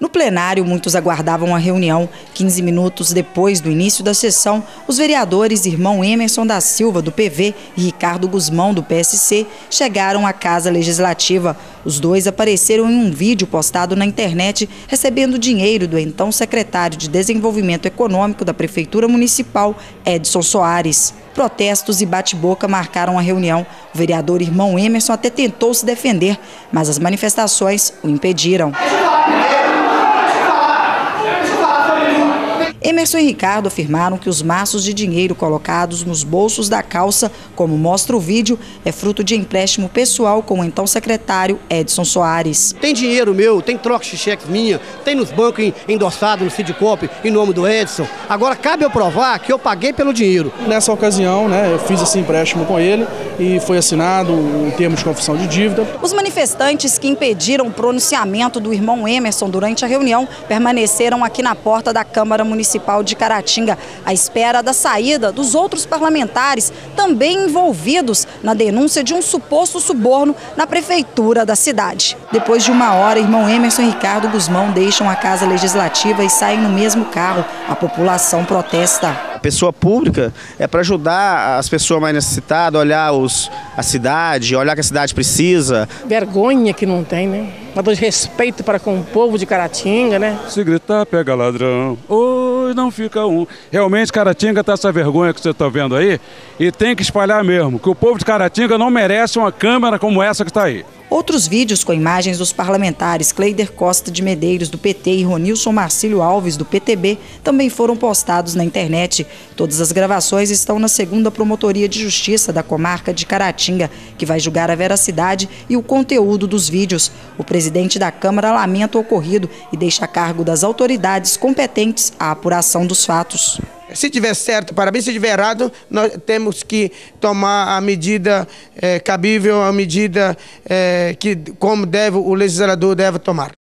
No plenário, muitos aguardavam a reunião. 15 minutos depois do início da sessão, os vereadores irmão Emerson da Silva, do PV, e Ricardo Guzmão, do PSC, chegaram à Casa Legislativa. Os dois apareceram em um vídeo postado na internet, recebendo dinheiro do então secretário de Desenvolvimento Econômico da Prefeitura Municipal, Edson Soares. Protestos e bate-boca marcaram a reunião. O vereador irmão Emerson até tentou se defender, mas as manifestações o impediram. Emerson e Ricardo afirmaram que os maços de dinheiro colocados nos bolsos da calça, como mostra o vídeo, é fruto de empréstimo pessoal com o então secretário Edson Soares. Tem dinheiro meu, tem troca de cheques minha, tem nos bancos endossado no Sidcop em nome do Edson. Agora cabe eu provar que eu paguei pelo dinheiro. Nessa ocasião, né, eu fiz esse empréstimo com ele e foi assinado um termo de confissão de dívida. Os manifestantes que impediram o pronunciamento do irmão Emerson durante a reunião permaneceram aqui na porta da Câmara Municipal Municipal de Caratinga, à espera da saída dos outros parlamentares também envolvidos na denúncia de um suposto suborno na prefeitura da cidade. Depois de uma hora, irmão Emerson e Ricardo Guzmão deixam a Casa Legislativa e saem no mesmo carro. A população protesta pessoa pública é para ajudar as pessoas mais necessitadas, olhar os, a cidade, olhar que a cidade precisa. Vergonha que não tem, né? Uma dor de respeito para com o povo de Caratinga, né? Se gritar, pega ladrão. Hoje não fica um. Realmente, Caratinga tá essa vergonha que você está vendo aí e tem que espalhar mesmo, que o povo de Caratinga não merece uma câmera como essa que está aí. Outros vídeos com imagens dos parlamentares Cleider Costa de Medeiros, do PT, e Ronilson Marcílio Alves, do PTB, também foram postados na internet. Todas as gravações estão na segunda Promotoria de Justiça da comarca de Caratinga, que vai julgar a veracidade e o conteúdo dos vídeos. O presidente da Câmara lamenta o ocorrido e deixa a cargo das autoridades competentes a apuração dos fatos. Se tiver certo, parabéns. Se tiver errado, nós temos que tomar a medida é, cabível, a medida é, que, como deve, o legislador deve tomar.